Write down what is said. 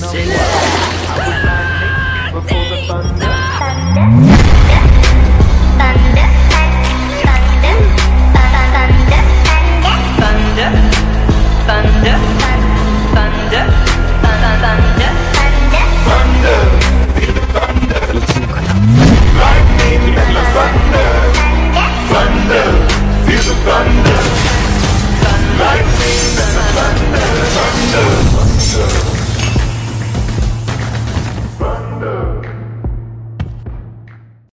mode,